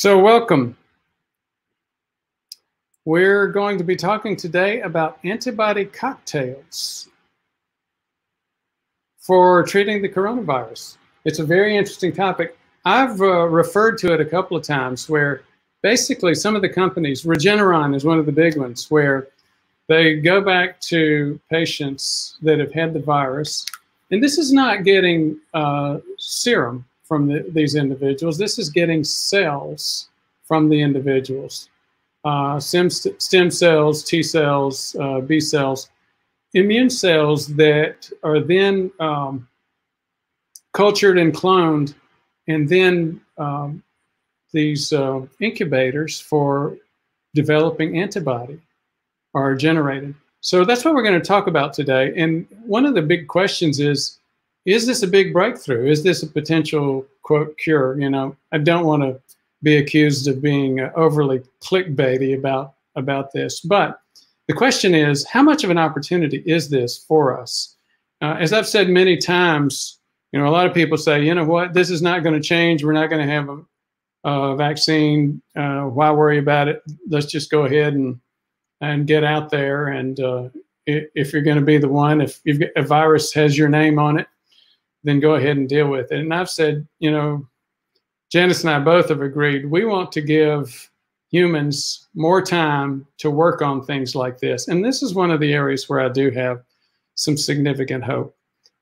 So, welcome. We're going to be talking today about antibody cocktails for treating the coronavirus. It's a very interesting topic. I've uh, referred to it a couple of times where basically some of the companies, Regeneron is one of the big ones, where they go back to patients that have had the virus. And this is not getting uh, serum from the, these individuals. This is getting cells from the individuals. Uh, stem, stem cells, T cells, uh, B cells, immune cells that are then um, cultured and cloned, and then um, these uh, incubators for developing antibody are generated. So that's what we're going to talk about today. And one of the big questions is is this a big breakthrough? Is this a potential quote cure? You know, I don't want to be accused of being uh, overly clickbaity about about this, but the question is, how much of an opportunity is this for us? Uh, as I've said many times, you know, a lot of people say, you know what, this is not going to change. We're not going to have a, a vaccine. Uh, why worry about it? Let's just go ahead and and get out there. And uh, if you're going to be the one, if a virus has your name on it, then go ahead and deal with it. And I've said, you know, Janice and I both have agreed we want to give humans more time to work on things like this. And this is one of the areas where I do have some significant hope.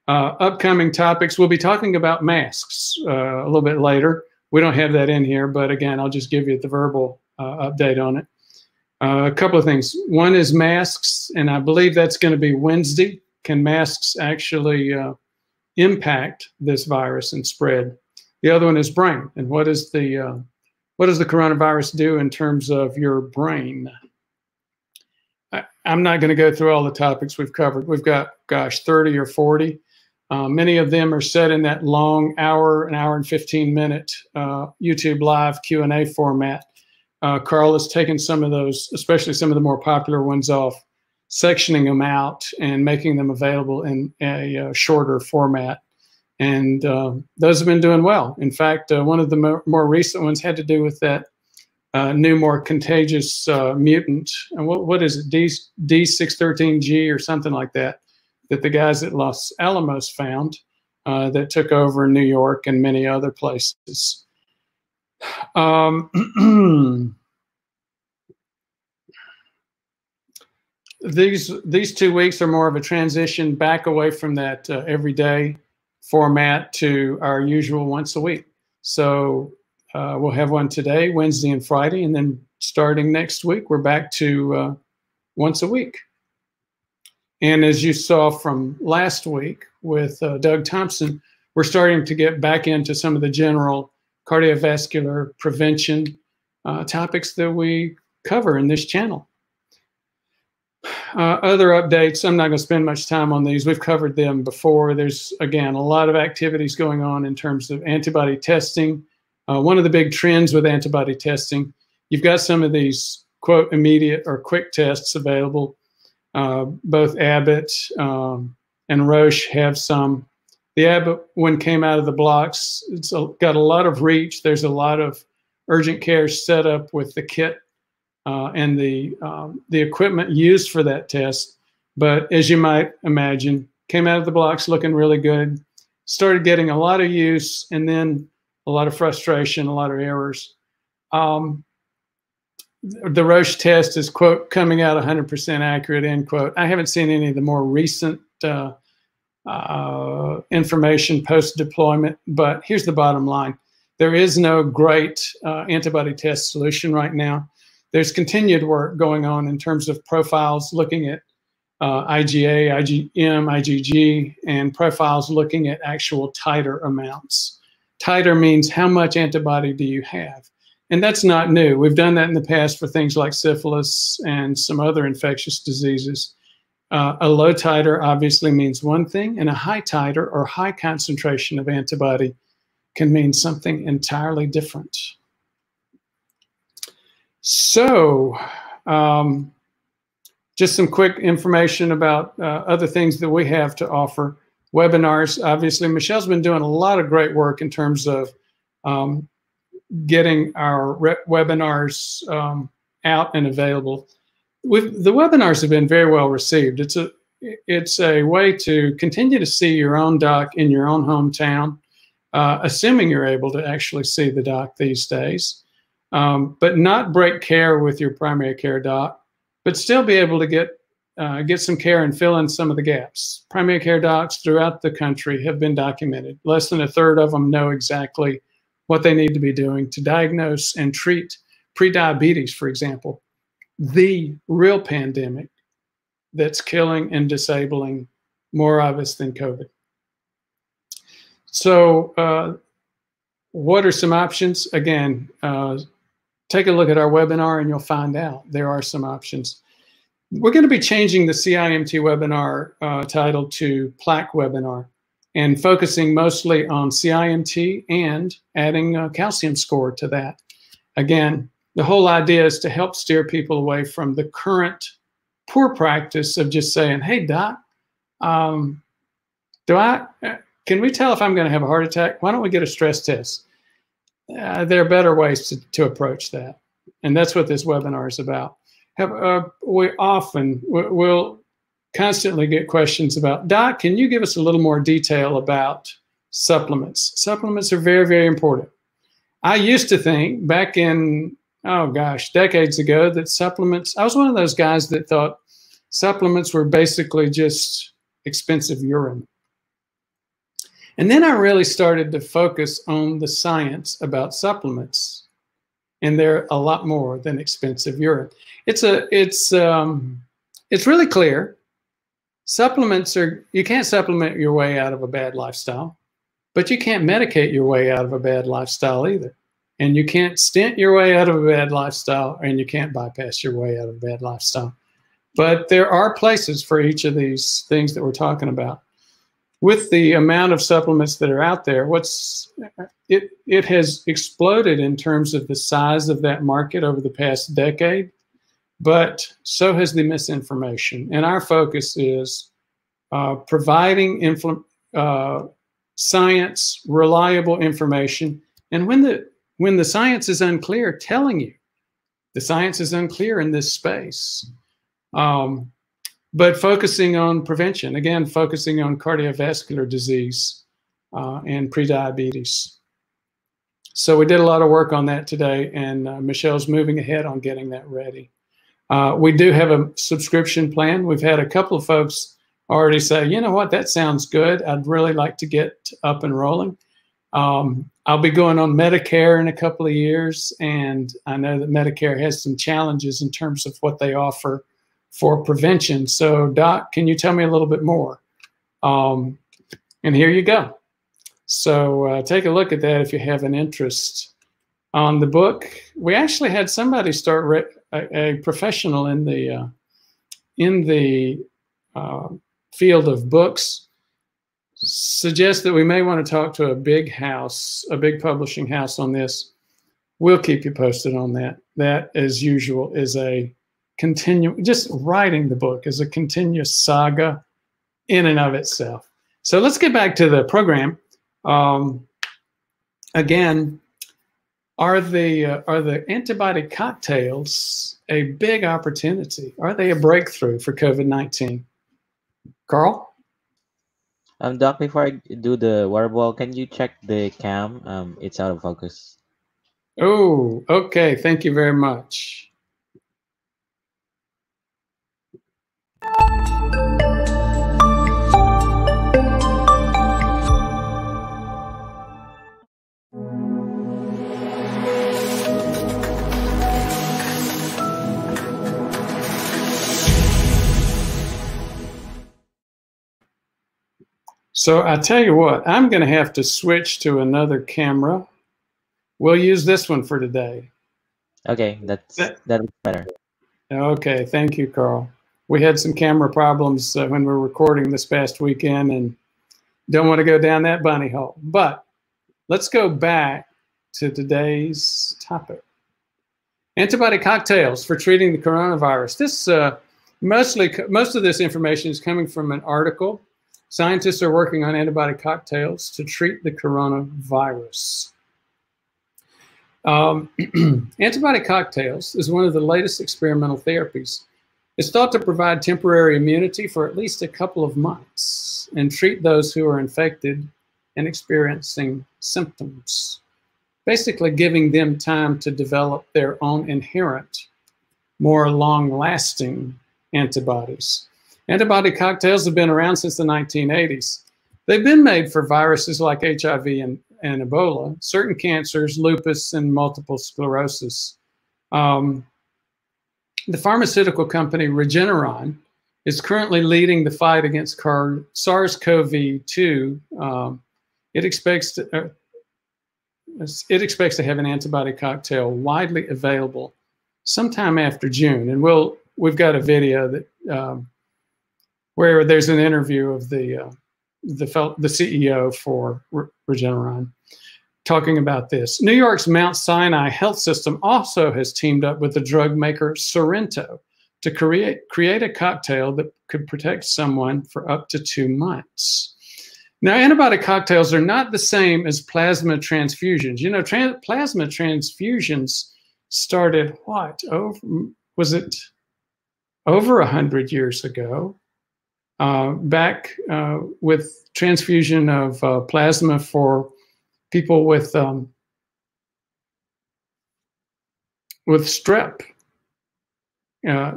Uh, upcoming topics, we'll be talking about masks uh, a little bit later. We don't have that in here, but again, I'll just give you the verbal uh, update on it. Uh, a couple of things. One is masks, and I believe that's going to be Wednesday. Can masks actually uh, impact this virus and spread. The other one is brain. And what is the uh, what does the coronavirus do in terms of your brain? I, am not going to go through all the topics we've covered. We've got, gosh, 30 or 40. Uh, many of them are set in that long hour, an hour and 15 minute uh, YouTube live Q&A format. Uh, Carl has taken some of those, especially some of the more popular ones off sectioning them out and making them available in a, a uh, shorter format. And uh, those have been doing well. In fact, uh, one of the mo more recent ones had to do with that uh, new, more contagious uh, mutant. And what, what is it, D, D613G or something like that, that the guys at Los Alamos found uh, that took over New York and many other places. Um, these these two weeks are more of a transition back away from that uh, everyday format to our usual once a week. So uh, we'll have one today, Wednesday and Friday, and then starting next week, we're back to uh, once a week. And as you saw from last week with uh, Doug Thompson, we're starting to get back into some of the general cardiovascular prevention uh, topics that we cover in this channel. Uh, other updates, I'm not going to spend much time on these. We've covered them before. There's, again, a lot of activities going on in terms of antibody testing. Uh, one of the big trends with antibody testing, you've got some of these, quote, immediate or quick tests available. Uh, both Abbott um, and Roche have some. The Abbott one came out of the blocks. It's a, got a lot of reach. There's a lot of urgent care set up with the kit uh, and the um, the equipment used for that test. But as you might imagine, came out of the blocks looking really good. Started getting a lot of use, and then a lot of frustration, a lot of errors. Um, the Roche test is quote coming out 100% accurate end quote. I haven't seen any of the more recent uh, uh, information post deployment, but here's the bottom line: there is no great uh, antibody test solution right now. There's continued work going on in terms of profiles looking at uh, IgA, IgM, IgG, and profiles looking at actual titer amounts. Titer means how much antibody do you have? And that's not new. We've done that in the past for things like syphilis and some other infectious diseases. Uh, a low titer obviously means one thing, and a high titer or high concentration of antibody can mean something entirely different. So, um, just some quick information about uh, other things that we have to offer. Webinars, obviously, Michelle's been doing a lot of great work in terms of um, getting our webinars um, out and available. With, the webinars have been very well received. It's a it's a way to continue to see your own doc in your own hometown, uh, assuming you're able to actually see the doc these days, um, but not break care with your primary care doc, but still be able to get uh, get some care and fill in some of the gaps. Primary care docs throughout the country have been documented. Less than a third of them know exactly what they need to be doing to diagnose and treat prediabetes, for example, the real pandemic that's killing and disabling more of us than COVID. So, uh, what are some options? Again, uh, take a look at our webinar and you'll find out there are some options. We're going to be changing the CIMT webinar uh, title to plaque webinar and focusing mostly on CIMT and adding a calcium score to that. Again, the whole idea is to help steer people away from the current poor practice of just saying, hey, doc, um, do I, can we tell if I'm going to have a heart attack? Why don't we get a stress test? Uh, there are better ways to, to approach that. And that's what this webinar is about. Have, uh, we often will constantly get questions about, Doc, can you give us a little more detail about supplements? Supplements are very, very important. I used to think back in, oh gosh, decades ago that supplements, I was one of those guys that thought supplements were basically just expensive urine. And then I really started to focus on the science about supplements. And they're a lot more than expensive urine. It's a it's um, it's really clear Supplements are, you can't supplement your way out of a bad lifestyle, but you can't medicate your way out of a bad lifestyle either. And you can't stint your way out of a bad lifestyle, and you can't bypass your way out of a bad lifestyle. But there are places for each of these things that we're talking about. With the amount of supplements that are out there, what's it it has exploded in terms of the size of that market over the past decade but so has the misinformation. And our focus is uh, providing uh, science, reliable information. And when the when the science is unclear, telling you the science is unclear in this space. Um, but focusing on prevention, again, focusing on cardiovascular disease uh, and prediabetes. So we did a lot of work on that today, and uh, Michelle's moving ahead on getting that ready. Uh, we do have a subscription plan. We've had a couple of folks already say, you know what, that sounds good. I'd really like to get up and rolling. Um, I'll be going on Medicare in a couple of years, and I know that Medicare has some challenges in terms of what they offer for prevention. So, Doc, can you tell me a little bit more? Um, and here you go. So, uh, take a look at that if you have an interest on the book. We actually had somebody start a, a professional in the uh, in the uh, field of books suggest that we may want to talk to a big house, a big publishing house on this. We'll keep you posted on that. That, as usual, is a continue. Just writing the book is a continuous saga in and of itself. So let's get back to the program. Um, again, are the uh, are the antibody cocktails a big opportunity? Are they a breakthrough for COVID nineteen? Carl. Um, Doc, before I do the wearable, can you check the cam? Um, it's out of focus. Oh, okay. Thank you very much. So I tell you what, I'm going to have to switch to another camera. We'll use this one for today. Okay, that's that, that's better. Okay, thank you, Carl. We had some camera problems uh, when we were recording this past weekend and don't want to go down that bunny hole. But let's go back to today's topic. Antibody cocktails for treating the coronavirus. This uh, mostly most of this information is coming from an article. Scientists are working on antibody cocktails to treat the coronavirus. Um, antibody cocktails is one of the latest experimental therapies. It's thought to provide temporary immunity for at least a couple of months and treat those who are infected and experiencing symptoms, basically giving them time to develop their own inherent, more long-lasting antibodies. Antibody cocktails have been around since the 1980s. They've been made for viruses like HIV and, and Ebola, certain cancers, lupus, and multiple sclerosis. Um, the pharmaceutical company Regeneron is currently leading the fight against SARS-CoV-2. Um, it expects to, uh, it expects to have an antibody cocktail widely available sometime after June, and we'll we've got a video that um, where there's an interview of the uh, the the CEO for Regeneron talking about this. New York's Mount Sinai Health System also has teamed up with the drug maker Sorrento to create create a cocktail that could protect someone for up to two months. Now, antibiotic cocktails are not the same as plasma transfusions. You know, plasma transfusions started what over was it over a hundred years ago? Uh, back uh, with transfusion of uh, plasma for people with um, with strep uh,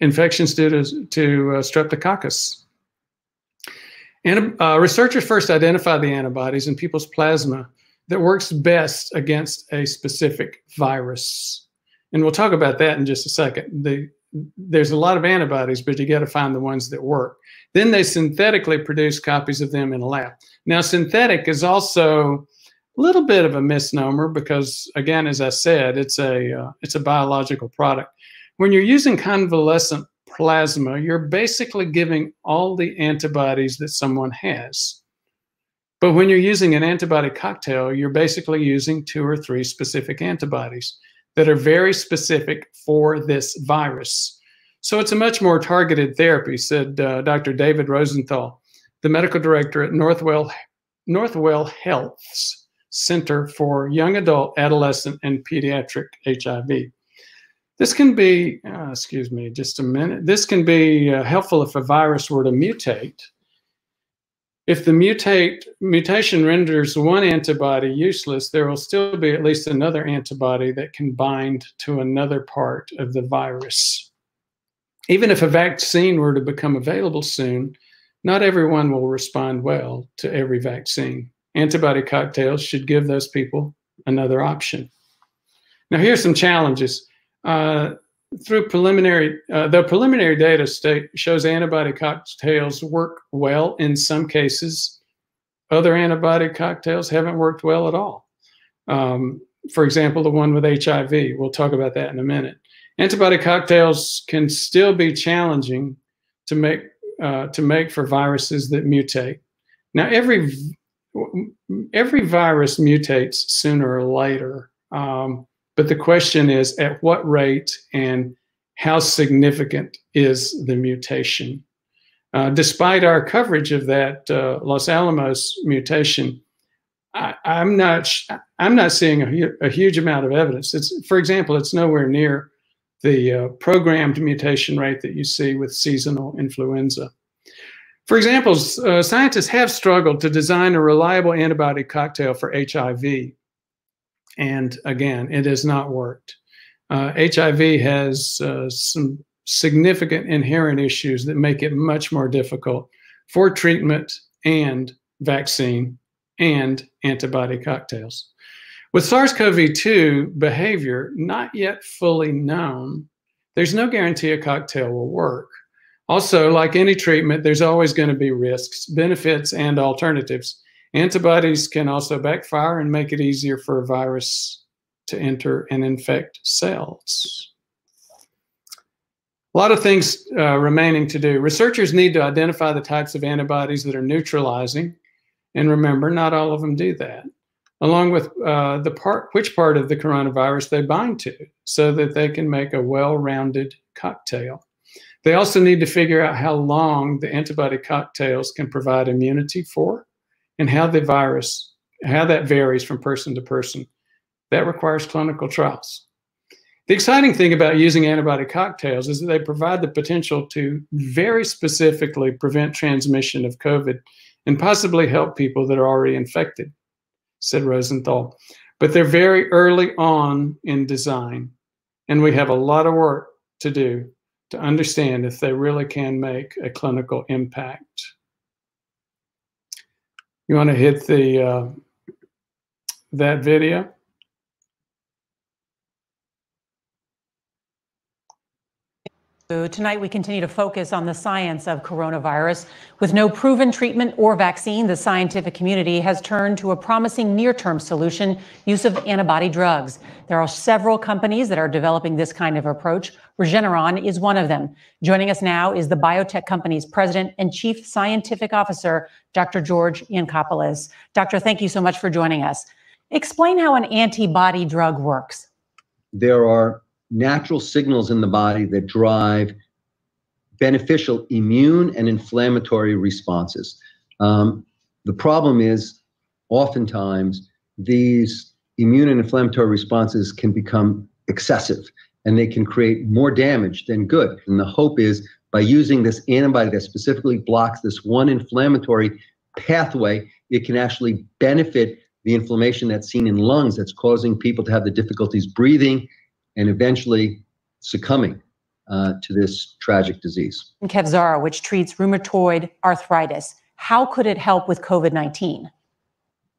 infections due to, to uh, streptococcus. And uh, researchers first identify the antibodies in people's plasma that works best against a specific virus. And we'll talk about that in just a second. The, there's a lot of antibodies, but you got to find the ones that work. Then they synthetically produce copies of them in a lab. Now, synthetic is also a little bit of a misnomer because, again, as I said, it's a uh, it's a biological product. When you're using convalescent plasma, you're basically giving all the antibodies that someone has. But when you're using an antibody cocktail, you're basically using two or three specific antibodies that are very specific for this virus. So it's a much more targeted therapy, said uh, Dr. David Rosenthal, the medical director at Northwell, Northwell Health's Center for Young Adult, Adolescent, and Pediatric HIV. This can be, uh, excuse me, just a minute. This can be uh, helpful if a virus were to mutate. If the mutate mutation renders one antibody useless, there will still be at least another antibody that can bind to another part of the virus. Even if a vaccine were to become available soon, not everyone will respond well to every vaccine. Antibody cocktails should give those people another option. Now, here's some challenges. Uh, through preliminary, uh, the preliminary data state shows antibody cocktails work well in some cases. Other antibody cocktails haven't worked well at all. Um, for example, the one with HIV. We'll talk about that in a minute. Antibody cocktails can still be challenging to make uh, to make for viruses that mutate. Now, every every virus mutates sooner or later. Um, but the question is at what rate and how significant is the mutation? Uh, despite our coverage of that uh, Los Alamos mutation, I, am not I'm not seeing a, a, huge amount of evidence. It's, for example, it's nowhere near the uh, programmed mutation rate that you see with seasonal influenza. For example, uh, scientists have struggled to design a reliable antibody cocktail for HIV. And again, it has not worked. Uh, HIV has uh, some significant inherent issues that make it much more difficult for treatment and vaccine and antibody cocktails. With SARS CoV 2 behavior not yet fully known, there's no guarantee a cocktail will work. Also, like any treatment, there's always going to be risks, benefits, and alternatives. Antibodies can also backfire and make it easier for a virus to enter and infect cells. A lot of things uh, remaining to do. Researchers need to identify the types of antibodies that are neutralizing. And remember, not all of them do that, along with uh, the part, which part of the coronavirus they bind to, so that they can make a well rounded cocktail. They also need to figure out how long the antibody cocktails can provide immunity for and how the virus, how that varies from person to person. That requires clinical trials. The exciting thing about using antibody cocktails is that they provide the potential to very specifically prevent transmission of COVID and possibly help people that are already infected, said Rosenthal. But they're very early on in design, and we have a lot of work to do to understand if they really can make a clinical impact. You want to hit the uh, that video? Tonight, we continue to focus on the science of coronavirus. With no proven treatment or vaccine, the scientific community has turned to a promising near term solution use of antibody drugs. There are several companies that are developing this kind of approach. Regeneron is one of them. Joining us now is the biotech company's president and chief scientific officer, Dr. George Yancopoulos. Doctor, thank you so much for joining us. Explain how an antibody drug works. There are natural signals in the body that drive beneficial immune and inflammatory responses. Um, the problem is, oftentimes, these immune and inflammatory responses can become excessive and they can create more damage than good. And the hope is by using this antibody that specifically blocks this one inflammatory pathway, it can actually benefit the inflammation that's seen in lungs that's causing people to have the difficulties breathing and eventually succumbing uh, to this tragic disease. Kevzara, which treats rheumatoid arthritis, how could it help with COVID 19?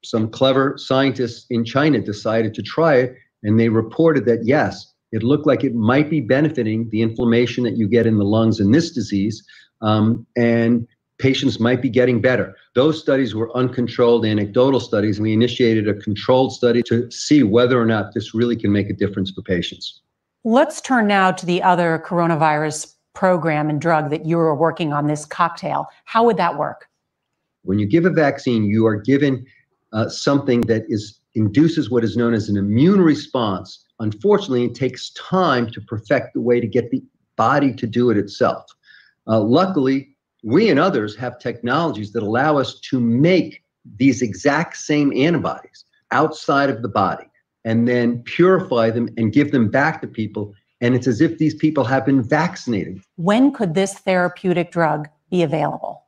Some clever scientists in China decided to try it, and they reported that yes, it looked like it might be benefiting the inflammation that you get in the lungs in this disease, um, and patients might be getting better. Those studies were uncontrolled anecdotal studies, and we initiated a controlled study to see whether or not this really can make a difference for patients. Let's turn now to the other coronavirus program and drug that you are working on, this cocktail. How would that work? When you give a vaccine, you are given uh, something that is induces what is known as an immune response. Unfortunately, it takes time to perfect the way to get the body to do it itself. Uh, luckily, we and others have technologies that allow us to make these exact same antibodies outside of the body and then purify them and give them back to people. And it's as if these people have been vaccinated. When could this therapeutic drug be available?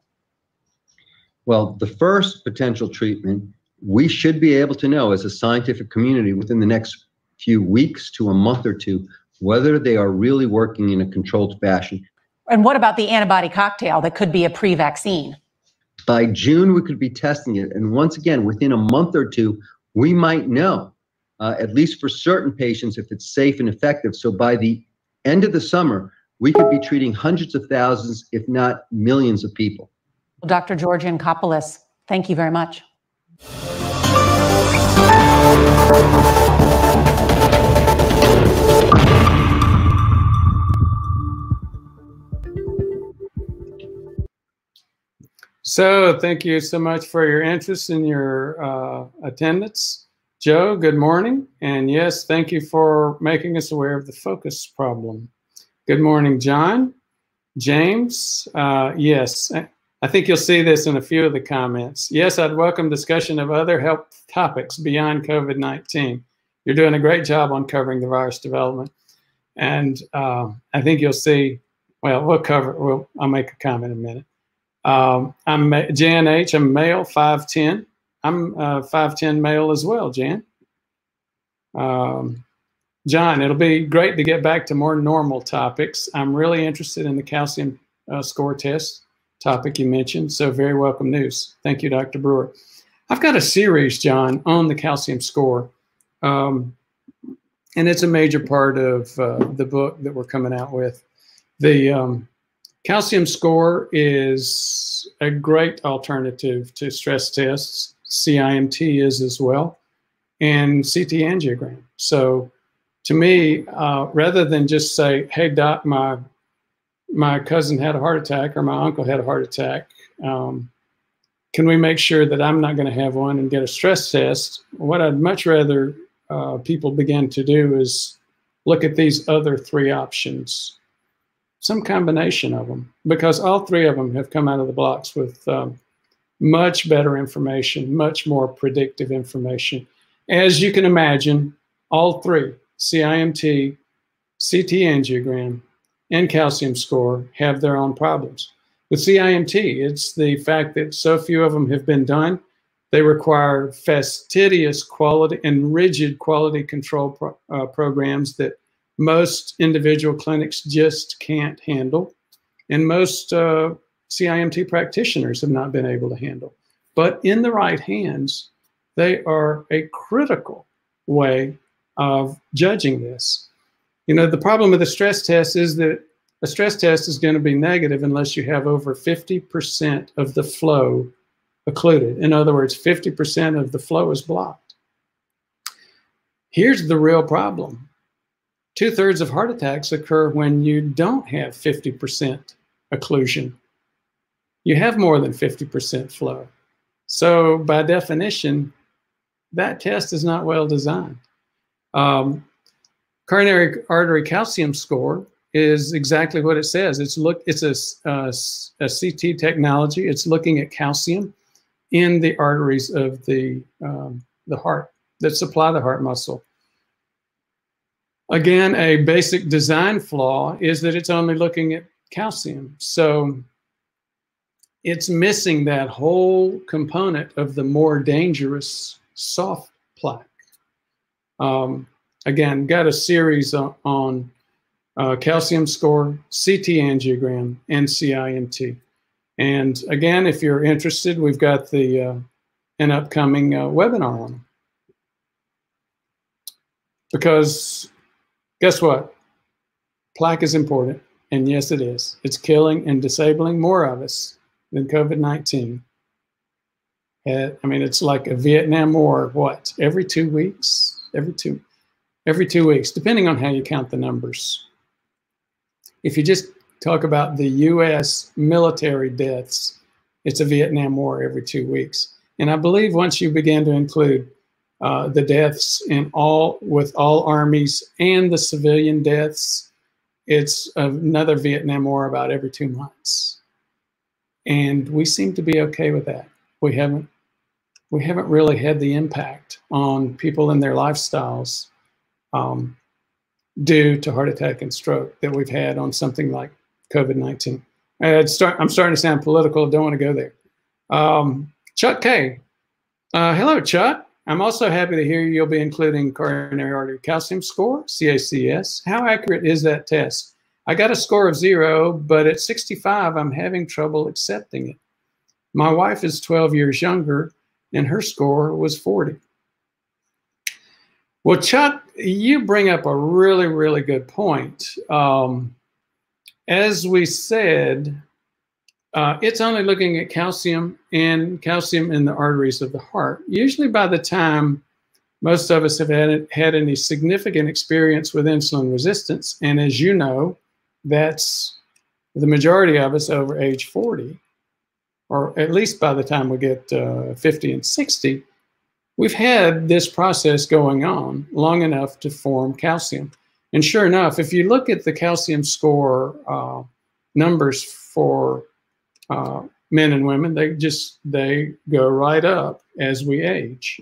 Well, the first potential treatment, we should be able to know as a scientific community within the next few weeks to a month or two whether they are really working in a controlled fashion. And what about the antibody cocktail that could be a pre vaccine? By June, we could be testing it. And once again, within a month or two, we might know, uh, at least for certain patients, if it's safe and effective. So by the end of the summer, we could be treating hundreds of thousands, if not millions of people. Well, Dr. George Yancopoulos, thank you very much. So, thank you so much for your interest and your uh, attendance. Joe, good morning. And yes, thank you for making us aware of the focus problem. Good morning, John. James, uh, yes, I think you'll see this in a few of the comments. Yes, I'd welcome discussion of other health topics beyond COVID 19. You're doing a great job on covering the virus development. And uh, I think you'll see, well, we'll cover, we'll, I'll make a comment in a minute. Um, I'm Jan H. I'm male, 5'10. I'm uh, 5'10 male as well, Jan. Um, John, it'll be great to get back to more normal topics. I'm really interested in the calcium uh, score test topic you mentioned, so very welcome news. Thank you, Dr. Brewer. I've got a series, John, on the calcium score, um, and it's a major part of uh, the book that we're coming out with. The um, calcium score is a great alternative to stress tests. CIMT is as well, and CT angiogram. So, to me, uh, rather than just say, "Hey, doc, my my cousin had a heart attack or my uncle had a heart attack," um, can we make sure that I'm not going to have one and get a stress test? What I'd much rather uh, people begin to do is look at these other three options, some combination of them, because all three of them have come out of the blocks with um, much better information, much more predictive information. As you can imagine, all three, CIMT, CT angiogram, and calcium score have their own problems. With CIMT, it's the fact that so few of them have been done. They require fastidious quality and rigid quality control pro uh, programs that most individual clinics just can't handle. And most uh, CIMT practitioners have not been able to handle. But in the right hands, they are a critical way of judging this. You know, the problem with the stress test is that a stress test is going to be negative unless you have over 50% of the flow occluded. In other words, 50% of the flow is blocked. Here's the real problem. Two thirds of heart attacks occur when you don't have 50% occlusion. You have more than 50% flow. So by definition, that test is not well designed. Um, coronary artery calcium score is exactly what it says. It's look. It's a, a, a, CT technology. It's looking at calcium in the arteries of the um, the heart that supply the heart muscle. Again, a basic design flaw is that it's only looking at calcium. So it's missing that whole component of the more dangerous soft plaque. Um, again, got a series on, uh, calcium score, CT angiogram, and CIMT. And again, if you're interested, we've got the uh, an upcoming uh, webinar on them. Because guess what? Plaque is important. And yes, it is. It's killing and disabling more of us than COVID-19. Uh, I mean, it's like a Vietnam War, what, every two weeks? Every two, every two weeks, depending on how you count the numbers if you just talk about the U.S. military deaths, it's a Vietnam War every two weeks. And I believe once you begin to include uh, the deaths in all with all armies and the civilian deaths, it's another Vietnam War about every two months. And we seem to be okay with that. We haven't we haven't really had the impact on people and their lifestyles um, due to heart attack and stroke that we've had on something like COVID 19. Start, I'm starting to sound political, don't want to go there. Um, Chuck K. Uh, hello, Chuck. I'm also happy to hear you'll be including coronary artery calcium score, CACS. How accurate is that test? I got a score of zero, but at 65, I'm having trouble accepting it. My wife is 12 years younger, and her score was 40. Well, Chuck, you bring up a really, really good point. Um, as we said, uh, it's only looking at calcium and calcium in the arteries of the heart. Usually, by the time most of us have had, had any significant experience with insulin resistance, and as you know, that's the majority of us over age 40, or at least by the time we get uh, 50 and 60, We've had this process going on long enough to form calcium. And sure enough, if you look at the calcium score uh, numbers for uh, men and women, they just they go right up as we age.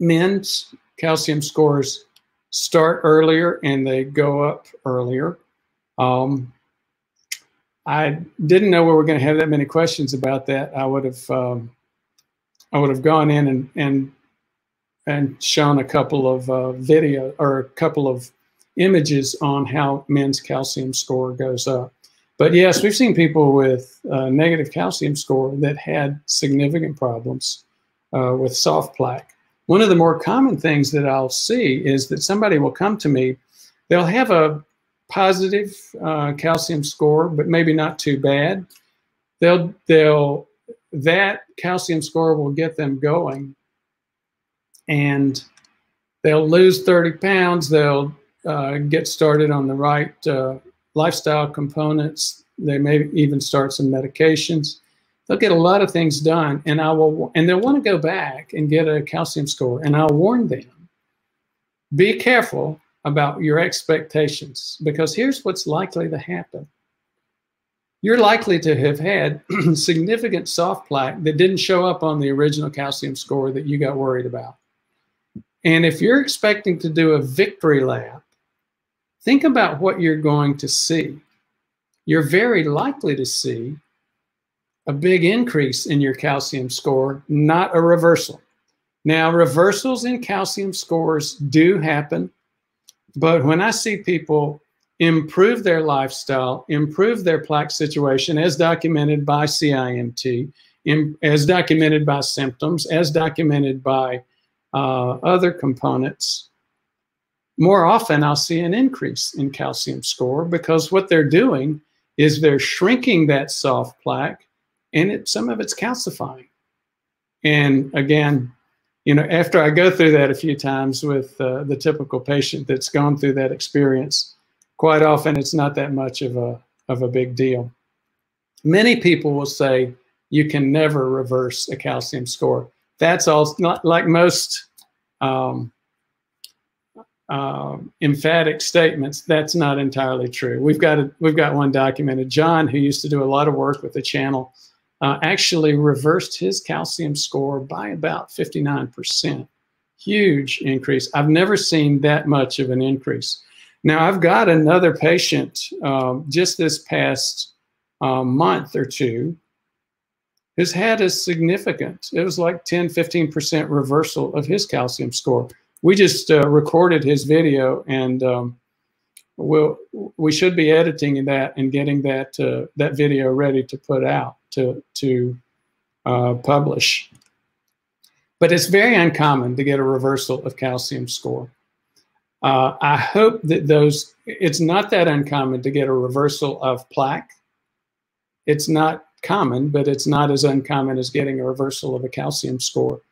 Men's calcium scores start earlier and they go up earlier. Um, I didn't know we were going to have that many questions about that. I would have um, I would have gone in and and and shown a couple of uh, video or a couple of images on how men's calcium score goes up. But yes, we've seen people with uh, negative calcium score that had significant problems uh, with soft plaque. One of the more common things that I'll see is that somebody will come to me, they'll have a, positive uh, calcium score, but maybe not too bad, they'll they'll that calcium score will get them going, and they'll lose 30 pounds. They'll uh, get started on the right uh, lifestyle components. They may even start some medications. They'll get a lot of things done, and I will, and they'll want to go back and get a calcium score. And I'll warn them: be careful about your expectations because here's what's likely to happen. You're likely to have had significant soft plaque that didn't show up on the original calcium score that you got worried about. And if you're expecting to do a victory lap, think about what you're going to see. You're very likely to see a big increase in your calcium score, not a reversal. Now, reversals in calcium scores do happen but when I see people improve their lifestyle, improve their plaque situation, as documented by CIMT, in, as documented by symptoms, as documented by uh, other components, more often I'll see an increase in calcium score because what they're doing is they're shrinking that soft plaque and it, some of it's calcifying. And again, you know, after I go through that a few times with uh, the typical patient that's gone through that experience, quite often it's not that much of a of a big deal. Many people will say you can never reverse a calcium score. That's all not like most um, uh, emphatic statements. That's not entirely true. We've got a, we've got one documented. John, who used to do a lot of work with the channel uh, actually reversed his calcium score by about 59%. Huge increase. I've never seen that much of an increase. Now, I've got another patient um, just this past uh, month or two who's had a significant, it was like 10, 15% reversal of his calcium score. We just uh, recorded his video and um, we'll, we should be editing that and getting that, uh, that video ready to put out to, to uh, publish. But it's very uncommon to get a reversal of calcium score. Uh, I hope that those, it's not that uncommon to get a reversal of plaque. It's not common, but it's not as uncommon as getting a reversal of a calcium score.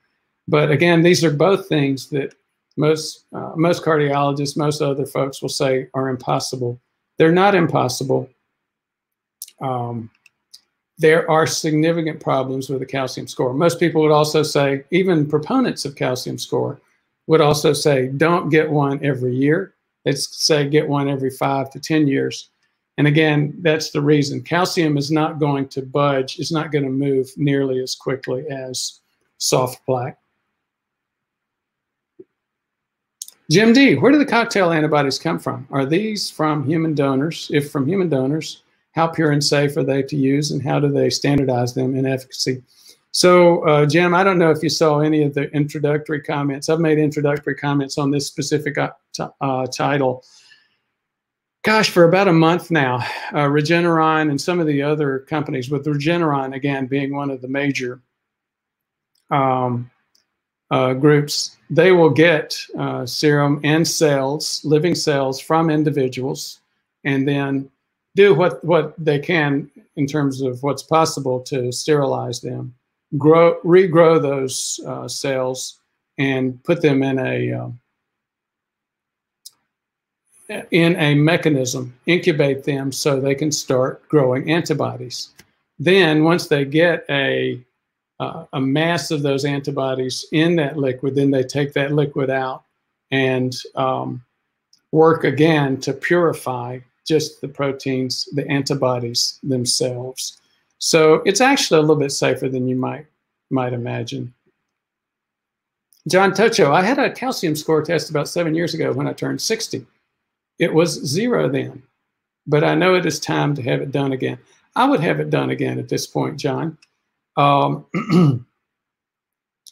But again, these are both things that most, uh, most cardiologists, most other folks will say are impossible. They're not impossible. Um, there are significant problems with the calcium score. Most people would also say, even proponents of calcium score would also say, don't get one every year. They'd say get one every five to 10 years. And again, that's the reason. Calcium is not going to budge, it's not going to move nearly as quickly as soft plaque. Jim D, where do the cocktail antibodies come from? Are these from human donors? If from human donors, how pure and safe are they to use, and how do they standardize them in efficacy? So, uh, Jim, I don't know if you saw any of the introductory comments. I've made introductory comments on this specific uh, uh title. Gosh, for about a month now, uh, Regeneron and some of the other companies, with Regeneron again being one of the major um, uh, groups, they will get uh, serum and cells, living cells from individuals, and then do what, what they can in terms of what's possible to sterilize them, grow, regrow those uh, cells, and put them in a um, in a mechanism, incubate them so they can start growing antibodies. Then, once they get a uh, a mass of those antibodies in that liquid, then they take that liquid out and um, work again to purify just the proteins, the antibodies themselves. So it's actually a little bit safer than you might might imagine. John Tocho, I had a calcium score test about seven years ago when I turned 60. It was zero then, but I know it is time to have it done again. I would have it done again at this point, John. Um,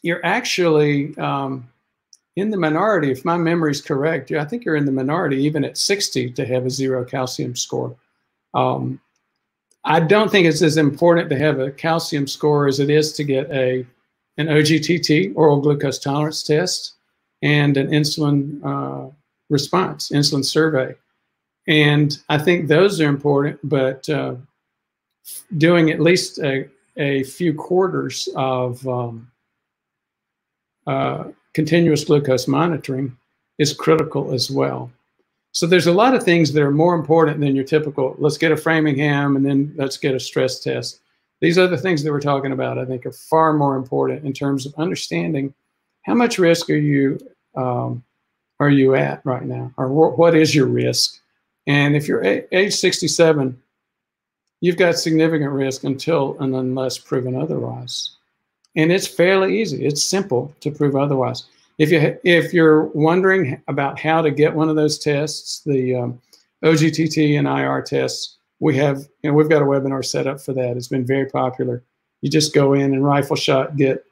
you're actually um, in the minority, if my memory is correct, I think you're in the minority even at 60 to have a zero calcium score. Um, I don't think it's as important to have a calcium score as it is to get a an OGTT, oral glucose tolerance test, and an insulin uh, response, insulin survey. and I think those are important, but uh, doing at least a, a few quarters of um, uh, continuous glucose monitoring is critical as well. So there's a lot of things that are more important than your typical, let's get a Framingham and then let's get a stress test. These other things that we're talking about, I think, are far more important in terms of understanding how much risk are you um, are you at right now, or wh what is your risk? And if you're age 67, you've got significant risk until and unless proven otherwise. And it's fairly easy. It's simple to prove otherwise. If you if you're wondering about how to get one of those tests, the um, OGTT and IR tests, we have you know we've got a webinar set up for that. It's been very popular. You just go in and rifle shot get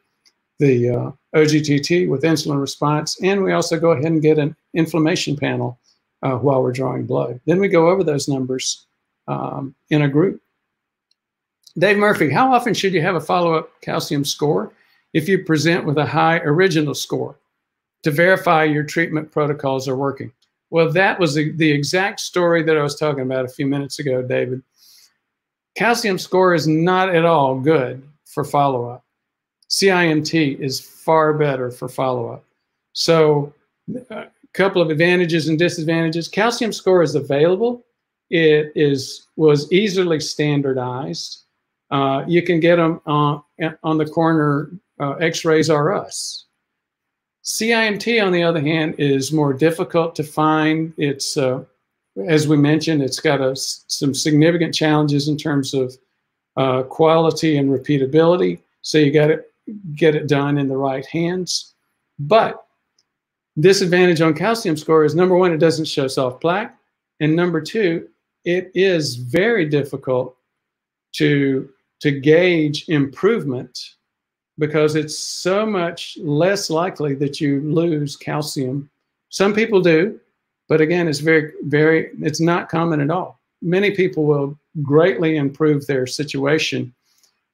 the uh, OGTT with insulin response, and we also go ahead and get an inflammation panel uh, while we're drawing blood. Then we go over those numbers um, in a group. Dave Murphy, how often should you have a follow-up calcium score if you present with a high original score to verify your treatment protocols are working? Well, that was the, the exact story that I was talking about a few minutes ago, David. Calcium score is not at all good for follow-up. CIMT is far better for follow-up. So a couple of advantages and disadvantages. Calcium score is available. It is was easily standardized. Uh, you can get them uh, on the corner. Uh, X-rays are us. CIMT, on the other hand, is more difficult to find. It's, uh, as we mentioned, it's got a, some significant challenges in terms of uh, quality and repeatability. So you got to get it done in the right hands. But disadvantage on calcium score is number one, it doesn't show soft plaque. And number two, it is very difficult to, to gauge improvement because it's so much less likely that you lose calcium. Some people do, but again, it's very, very, it's not common at all. Many people will greatly improve their situation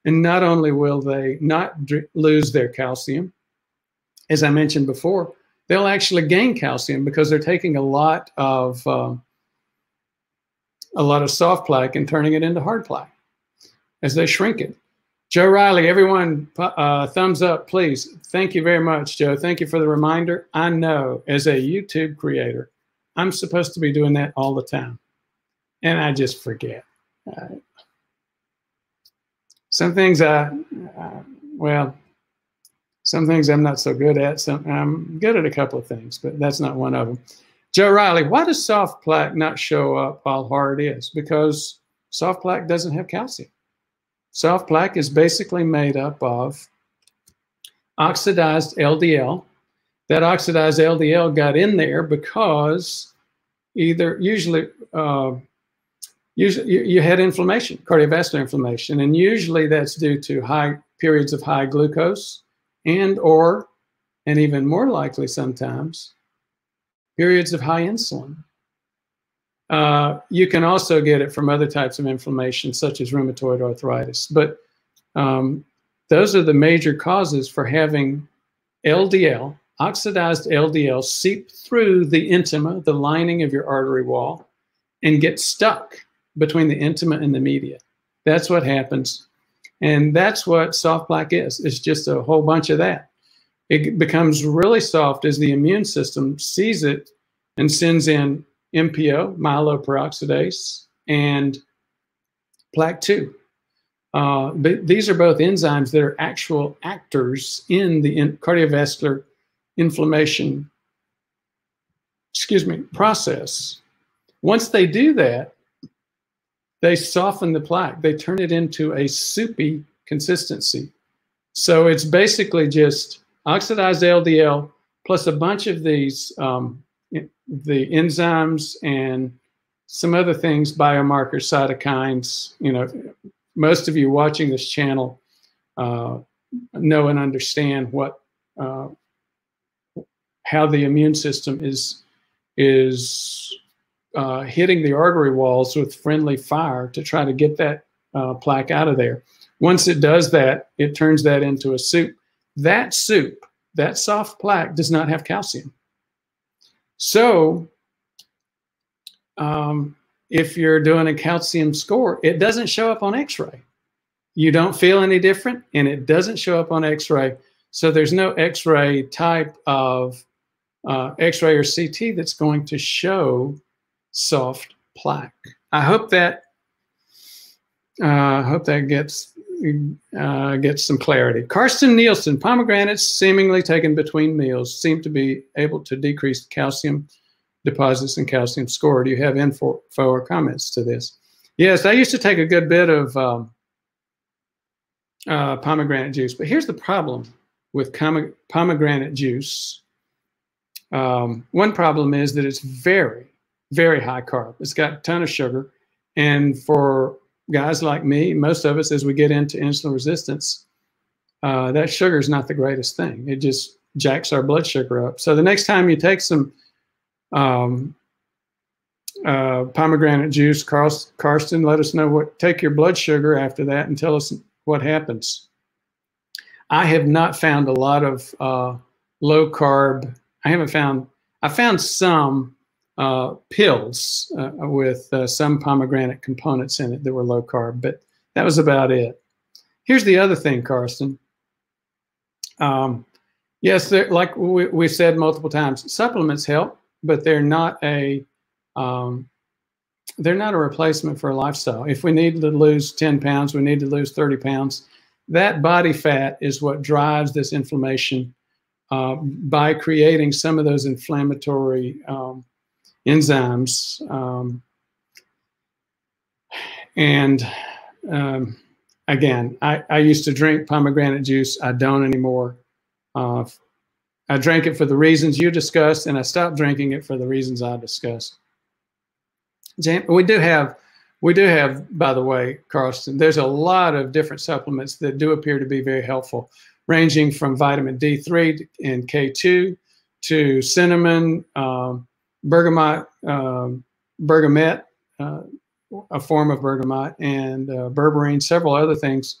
and not only will they not lose their calcium, as I mentioned before, they'll actually gain calcium because they're taking a lot of uh, a lot of soft plaque and turning it into hard plaque as they shrink it. Joe Riley, everyone, uh, thumbs up, please. Thank you very much, Joe. Thank you for the reminder. I know as a YouTube creator, I'm supposed to be doing that all the time, and I just forget. Uh, some things I, uh, well, some things I'm not so good at. Some I'm good at a couple of things, but that's not one of them. Joe Riley, why does soft plaque not show up while hard is? Because soft plaque doesn't have calcium. Soft plaque is basically made up of oxidized LDL. That oxidized LDL got in there because either usually uh, usually you had inflammation, cardiovascular inflammation, and usually that's due to high periods of high glucose and or, and even more likely sometimes, periods of high insulin. Uh, you can also get it from other types of inflammation, such as rheumatoid arthritis. But um, those are the major causes for having LDL, oxidized LDL, seep through the intima, the lining of your artery wall, and get stuck between the intima and the media. That's what happens. And that's what soft plaque is. It's just a whole bunch of that. It becomes really soft as the immune system sees it and sends in MPO, myeloperoxidase, and plaque 2. Uh, but these are both enzymes that are actual actors in the in cardiovascular inflammation, excuse me, process. Once they do that, they soften the plaque. They turn it into a soupy consistency. So it's basically just oxidized LDL plus a bunch of these, um, the enzymes and some other things, biomarkers, cytokines. You know, most of you watching this channel uh, know and understand what uh, how the immune system is is uh, hitting the artery walls with friendly fire to try to get that uh, plaque out of there. Once it does that, it turns that into a soup. That soup, that soft plaque, does not have calcium. So um, if you're doing a calcium score, it doesn't show up on X-ray. You don't feel any different, and it doesn't show up on X-ray. So there's no X-ray type of uh, X-ray or CT that's going to show soft plaque. I hope that uh, hope that gets uh, gets some clarity. Karsten Nielsen, pomegranates seemingly taken between meals seem to be able to decrease calcium deposits and calcium score. Do you have info or comments to this? Yes, I used to take a good bit of um, uh, pomegranate juice, but here's the problem with pomegranate juice. Um, one problem is that it's very, very high carb. It's got a ton of sugar. And for guys like me, most of us, as we get into insulin resistance, uh, that sugar is not the greatest thing. It just jacks our blood sugar up. So the next time you take some um, uh, pomegranate juice, Karsten, let us know what. Take your blood sugar after that and tell us what happens. I have not found a lot of uh, low carb. I haven't found. I found some uh, pills uh, with uh, some pomegranate components in it that were low carb, but that was about it. Here's the other thing, Karsten. Um, yes, like we, we said multiple times, supplements help, but they're not a um, they're not a replacement for a lifestyle. If we need to lose 10 pounds, we need to lose 30 pounds. That body fat is what drives this inflammation uh, by creating some of those inflammatory um, enzymes. Um, and um, again, I, I, used to drink pomegranate juice. I don't anymore. Uh, I drank it for the reasons you discussed, and I stopped drinking it for the reasons I discussed. We do have, we do have, by the way, Carlson, there's a lot of different supplements that do appear to be very helpful, ranging from vitamin D3 and K2 to cinnamon, um, bergamot, um, bergamet, uh, a form of bergamot, and uh, berberine, several other things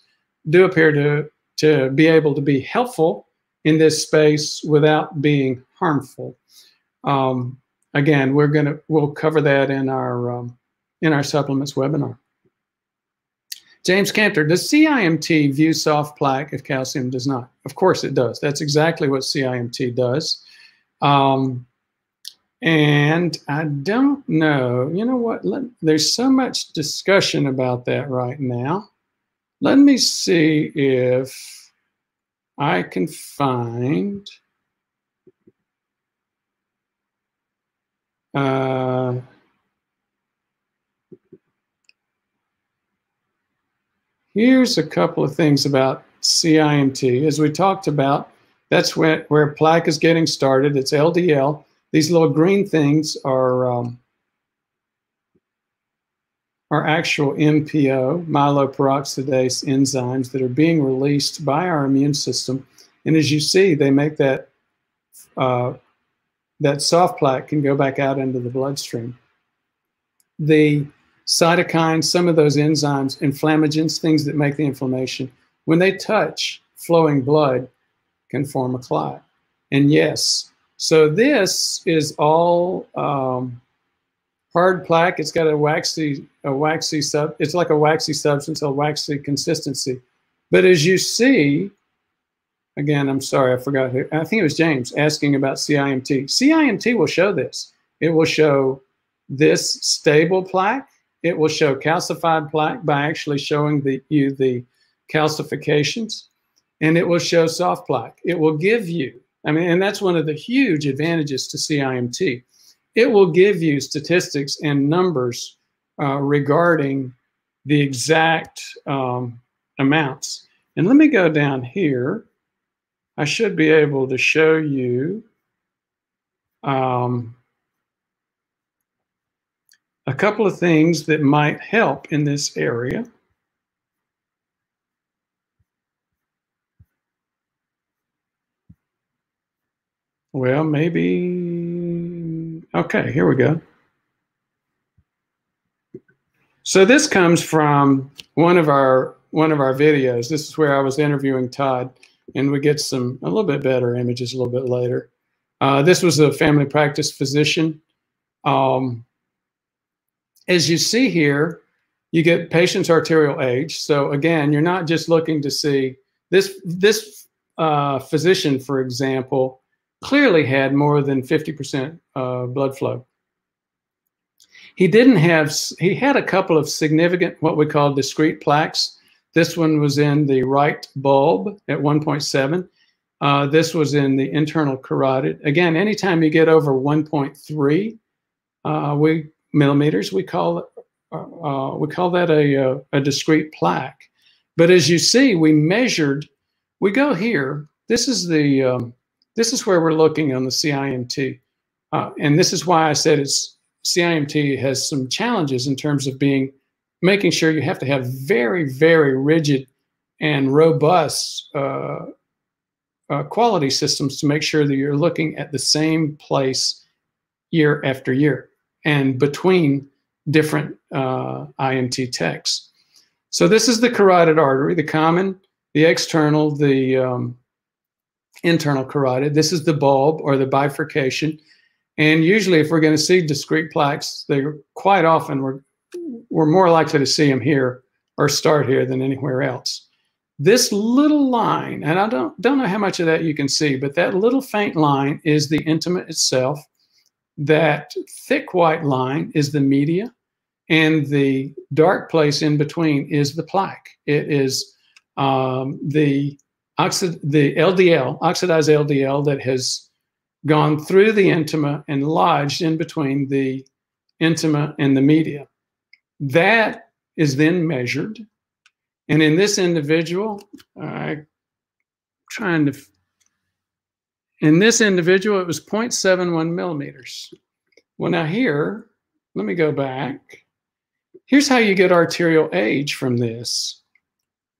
do appear to, to be able to be helpful in this space without being harmful. Um, again, we're gonna we'll cover that in our um, in our supplements webinar. James Cantor, does CIMT view soft plaque if calcium does not? Of course it does. That's exactly what CIMT does. Um, and I don't know, you know what? Let, there's so much discussion about that right now. Let me see if I can find. Uh, here's a couple of things about CIMT. As we talked about, that's where, where plaque is getting started. It's LDL. These little green things are um, are actual MPO, myeloperoxidase enzymes that are being released by our immune system. And as you see, they make that uh, that soft plaque can go back out into the bloodstream. The cytokines, some of those enzymes, inflammagens, things that make the inflammation, when they touch flowing blood, can form a clot. And yes, so this is all um, hard plaque. It's got a waxy, a waxy sub. It's like a waxy substance, a waxy consistency. But as you see, again, I'm sorry, I forgot who. I think it was James asking about CIMT. CIMT will show this. It will show this stable plaque. It will show calcified plaque by actually showing the, you the calcifications, and it will show soft plaque. It will give you I mean, and that's one of the huge advantages to CIMT. It will give you statistics and numbers uh, regarding the exact um, amounts. And let me go down here. I should be able to show you um, a couple of things that might help in this area. Well, maybe. Okay, here we go. So this comes from one of our one of our videos. This is where I was interviewing Todd, and we get some a little bit better images a little bit later. Uh, this was a family practice physician. Um, as you see here, you get patient's arterial age. So again, you're not just looking to see this this uh, physician, for example, clearly had more than 50% uh, blood flow. He didn't have, he had a couple of significant, what we call discrete plaques. This one was in the right bulb at 1.7. Uh, this was in the internal carotid. Again, anytime you get over 1.3 uh, we millimeters, we call uh, uh, we call that a, uh, a discrete plaque. But as you see, we measured. We go here. This is the um, this is where we're looking on the CIMT, uh, and this is why I said it's CIMT has some challenges in terms of being making sure you have to have very very rigid and robust uh, uh, quality systems to make sure that you're looking at the same place year after year and between different uh, IMT techs. So this is the carotid artery, the common, the external, the um, internal carotid. This is the bulb or the bifurcation. And usually if we're going to see discrete plaques, they're quite often we're, we're more likely to see them here or start here than anywhere else. This little line, and I don't, don't know how much of that you can see, but that little faint line is the intima itself. That thick white line is the media, and the dark place in between is the plaque. It is um, the oxid, the LDL, oxidized LDL that has gone through the intima and lodged in between the intima and the media. That is then measured. And in this individual, I'm trying to, in this individual, it was 0.71 millimeters. Well, now here, let me go back. Here's how you get arterial age from this.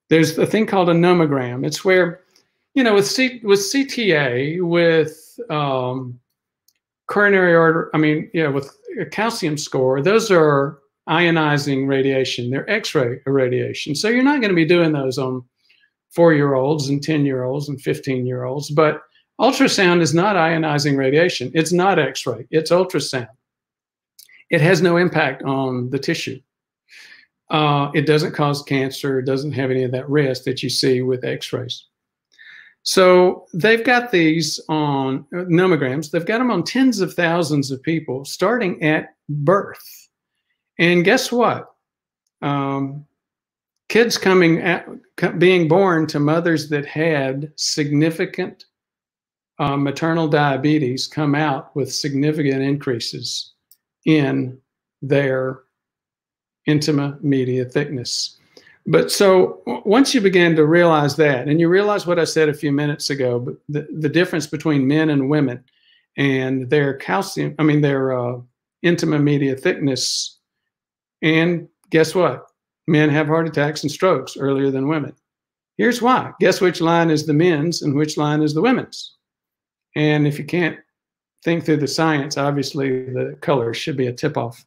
There's a thing called a nomogram. It's where, you know, with C, with CTA, with um, coronary artery, I mean, yeah, with a calcium score, those are ionizing radiation. They're X-ray irradiation. So you're not going to be doing those on four-year-olds and 10-year-olds and 15-year-olds. But ultrasound is not ionizing radiation. It's not X-ray. It's ultrasound. It has no impact on the tissue. Uh, it doesn't cause cancer. It doesn't have any of that risk that you see with x-rays. So they've got these on uh, nomograms. They've got them on tens of thousands of people starting at birth. And guess what? Um, kids coming at, being born to mothers that had significant uh, maternal diabetes come out with significant increases in their intima media thickness. But so once you begin to realize that, and you realize what I said a few minutes ago, but the, the difference between men and women and their calcium, I mean, their uh, intima media thickness. And guess what? Men have heart attacks and strokes earlier than women. Here's why. Guess which line is the men's and which line is the women's? And if you can't think through the science, obviously the color should be a tip off.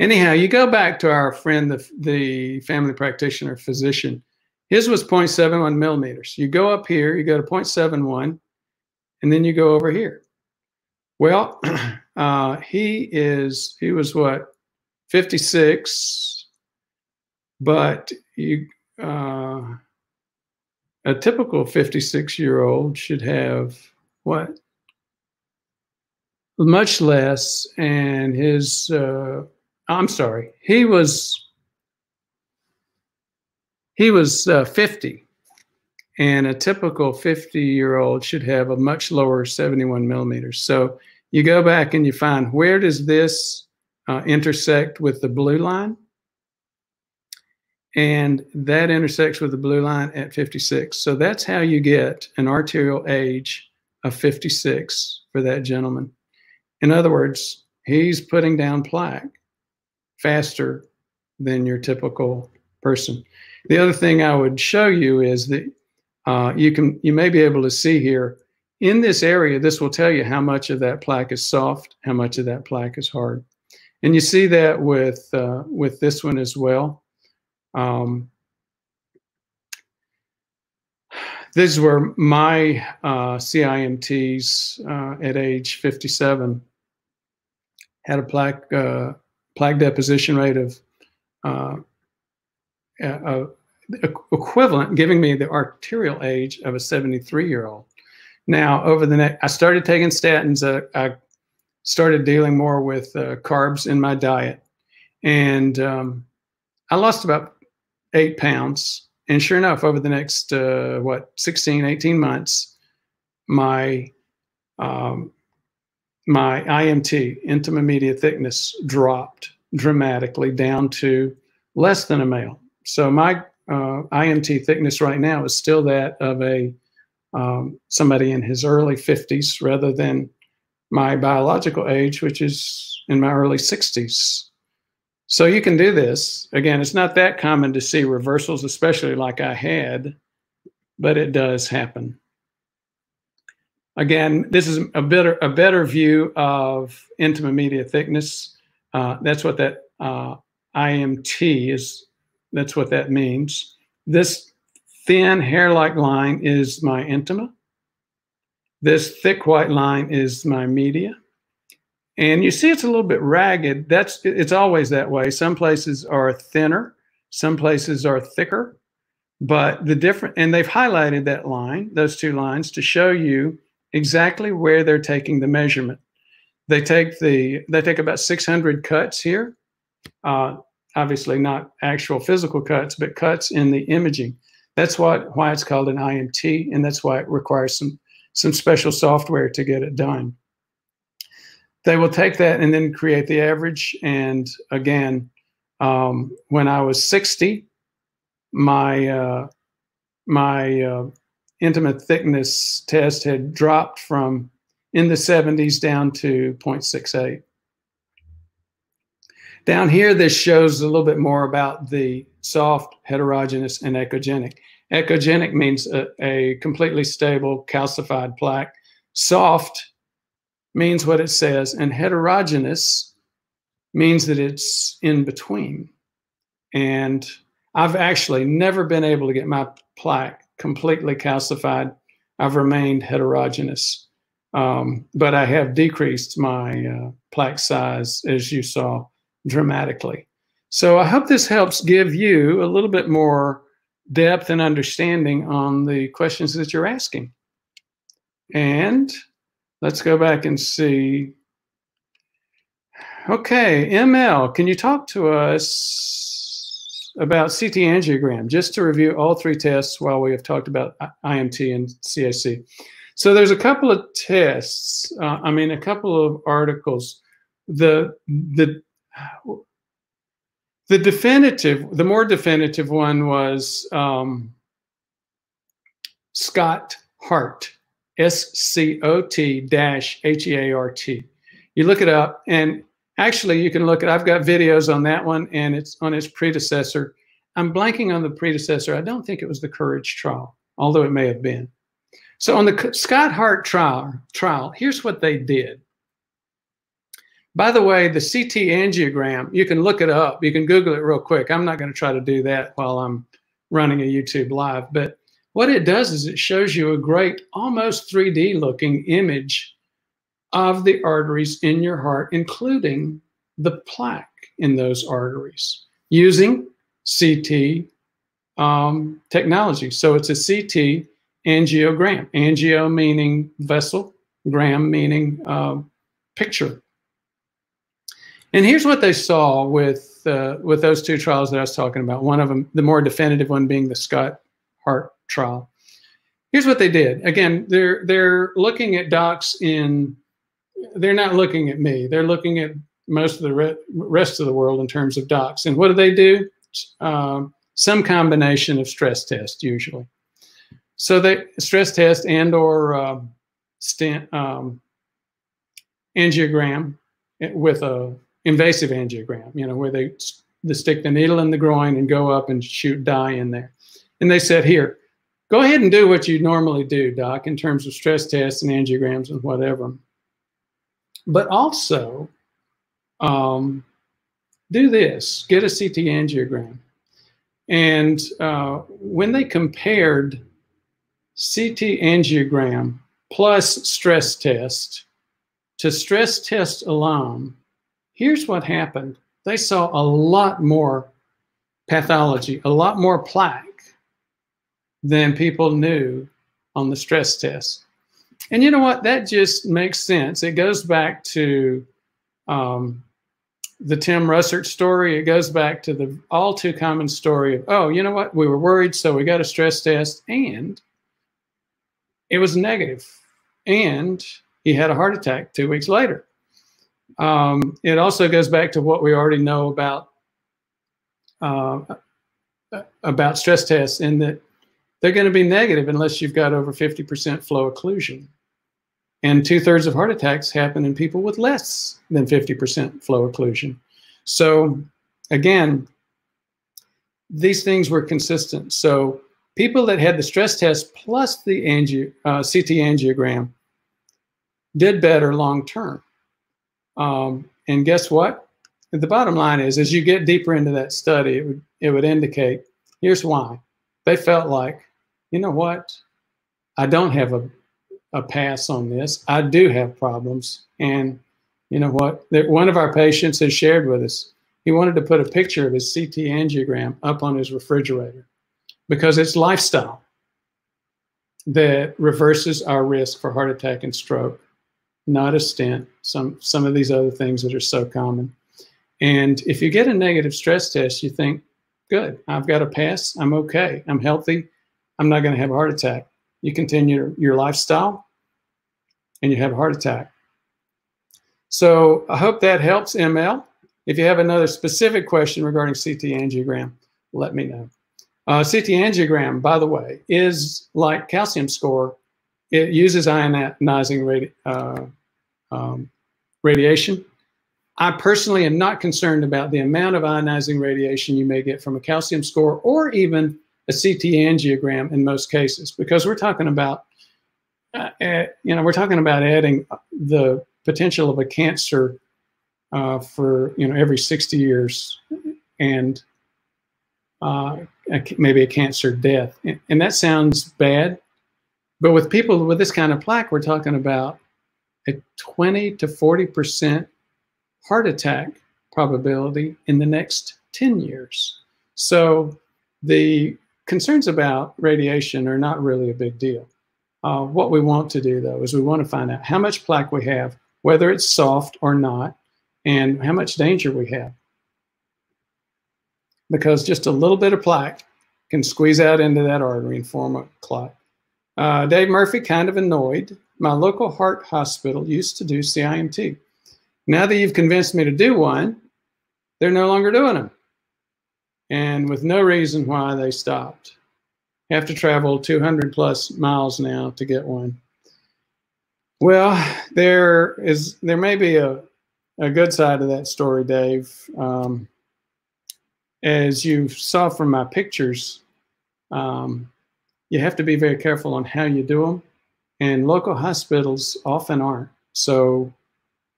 Anyhow, you go back to our friend, the, the family practitioner physician. His was 0.71 millimeters. You go up here, you go to 0.71, and then you go over here. Well, uh, he is, he was what, 56, but you, uh, a typical 56 year old should have what? Much less, and his uh, I'm sorry. He was he was uh, 50, and a typical 50 year old should have a much lower 71 millimeters. So you go back and you find where does this uh, intersect with the blue line? And that intersects with the blue line at 56. So that's how you get an arterial age of 56 for that gentleman. In other words, he's putting down plaque faster than your typical person. The other thing I would show you is that uh, you can you may be able to see here in this area. This will tell you how much of that plaque is soft, how much of that plaque is hard, and you see that with uh, with this one as well. Um, this is where my uh, CIMTs uh, at age 57 had a plaque plaque deposition rate of uh, uh, equivalent, giving me the arterial age of a 73 year old. Now, over the next, I started taking statins. Uh, I started dealing more with uh, carbs in my diet, and um, I lost about eight pounds. And sure enough, over the next uh, what 16, 18 months, my um, my IMT, intima media thickness, dropped dramatically down to less than a male. So my uh, IMT thickness right now is still that of a um, somebody in his early 50s rather than my biological age, which is in my early 60s. So you can do this. Again, it's not that common to see reversals, especially like I had, but it does happen. Again, this is a better a better view of intima media thickness. Uh, that's what that uh, IMT is. That's what that means. This thin hair-like line is my intima. This thick white line is my media. And you see it's a little bit ragged. That's it's always that way. Some places are thinner, some places are thicker. But the different and they've highlighted that line, those two lines to show you exactly where they're taking the measurement. They take the they take about 600 cuts here. Uh, obviously not actual physical cuts, but cuts in the imaging. That's what why it's called an IMT, and that's why it requires some some special software to get it done. They will take that and then create the average. And again, um, when I was 60, my uh, my uh, intima thickness test had dropped from in the 70s down to 0.68. Down here, this shows a little bit more about the soft, heterogeneous, and echogenic. Echogenic means a, a completely stable calcified plaque. Soft means what it says, and heterogeneous means that it's in between. And I've actually never been able to get my plaque completely calcified. I've remained heterogeneous, um, but I have decreased my uh, plaque size, as you saw, dramatically. So I hope this helps give you a little bit more depth and understanding on the questions that you're asking. And let's go back and see. Okay, ML, can you talk to us about CT angiogram, just to review all three tests while we have talked about IMT and CAC. So there's a couple of tests, uh, I mean, a couple of articles. The, the the definitive, the more definitive one was um, Scott Hart, S C O T H E A R T. You look it up, and actually, you can look at. I've got videos on that one, and it's on its predecessor. I'm blanking on the predecessor. I don't think it was the Courage trial, although it may have been. So on the SCOT-HEART trial, trial, here's what they did. By the way, the CT angiogram, you can look it up. You can Google it real quick. I'm not going to try to do that while I'm running a YouTube live. But what it does is it shows you a great, almost 3D looking image of the arteries in your heart, including the plaque in those arteries using CT um, technology. So it's a CT angiogram. Angio meaning vessel, gram meaning uh, picture. And here's what they saw with uh, with those two trials that I was talking about. One of them, the more definitive one, being the Scott Hart trial. Here's what they did. Again, they're they're looking at docs in. They're not looking at me. They're looking at most of the re rest of the world in terms of docs. And what do they do? Um, some combination of stress test usually. So they stress test and or uh, stent, um, angiogram with a invasive angiogram, you know, where they, they stick the needle in the groin and go up and shoot dye in there. And they said, here, go ahead and do what you normally do, doc, in terms of stress tests and angiograms and whatever. But also, um, do this, get a CT angiogram. And uh, when they compared CT angiogram plus stress test to stress test alone, Here's what happened. they saw a lot more pathology, a lot more plaque than people knew on the stress test. And you know what? That just makes sense. It goes back to um, the Tim Russert story. It goes back to the all too common story of, oh, you know what? We were worried, so we got a stress test, and it was negative, and he had a heart attack two weeks later. Um, it also goes back to what we already know about uh, about stress tests, in that they're going to be negative unless you've got over 50% flow occlusion. And two thirds of heart attacks happen in people with less than 50% flow occlusion. So, again, these things were consistent. So, people that had the stress test plus the uh, CT angiogram did better long term. Um, and guess what? The bottom line is, as you get deeper into that study, it would, it would indicate here's why. They felt like, you know what? I don't have a, a pass on this. I do have problems. And you know what? That one of our patients has shared with us. He wanted to put a picture of his CT angiogram up on his refrigerator because it's lifestyle that reverses our risk for heart attack and stroke not a stent, some, some of these other things that are so common. And if you get a negative stress test, you think, good, I've got a pass, I'm okay, I'm healthy, I'm not going to have a heart attack. You continue your lifestyle and you have a heart attack. So I hope that helps, ML. If you have another specific question regarding CT angiogram, let me know. Uh, CT angiogram, by the way, is like calcium score it uses ionizing radi uh, um, radiation. I personally am not concerned about the amount of ionizing radiation you may get from a calcium score or even a CT angiogram in most cases, because we're talking about, uh, you know, we're talking about adding the potential of a cancer uh, for, you know, every 60 years and uh, maybe a cancer death. And that sounds bad, but with people with this kind of plaque, we're talking about a 20 to 40% heart attack probability in the next 10 years. So the concerns about radiation are not really a big deal. Uh, what we want to do, though, is we want to find out how much plaque we have, whether it's soft or not, and how much danger we have. Because just a little bit of plaque can squeeze out into that artery and form a clot. Uh, Dave Murphy, kind of annoyed. My local heart hospital used to do CIMT. Now that you've convinced me to do one, they're no longer doing them. And with no reason why they stopped. Have to travel 200 plus miles now to get one. Well, there is there may be a, a good side of that story, Dave. Um, as you saw from my pictures, um, you have to be very careful on how you do them. And local hospitals often aren't. So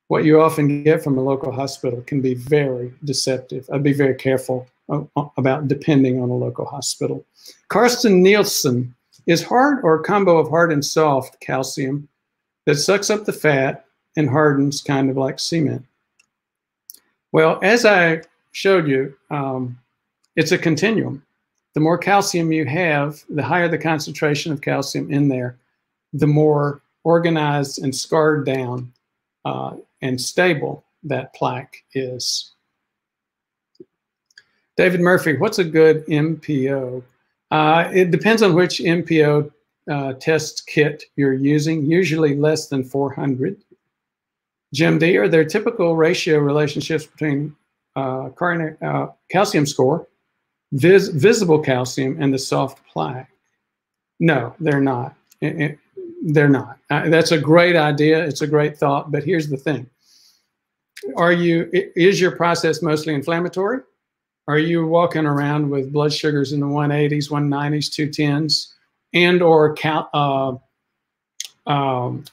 what you often get from a local hospital can be very deceptive. I'd be very careful about depending on a local hospital. Karsten Nielsen is hard or a combo of hard and soft calcium that sucks up the fat and hardens kind of like cement. Well, as I showed you, um, it's a continuum the more calcium you have, the higher the concentration of calcium in there, the more organized and scarred down uh, and stable that plaque is. David Murphy, what's a good MPO? Uh, it depends on which MPO uh, test kit you're using, usually less than 400. Jim D, are there typical ratio relationships between uh, uh calcium score vis visible calcium and the soft plaque. No, they're not. It, it, they're not. Uh, that's a great idea. It's a great thought. But here's the thing: Are you? Is your process mostly inflammatory? Are you walking around with blood sugars in the 180s, 190s, 210s, and or cal, uh, um,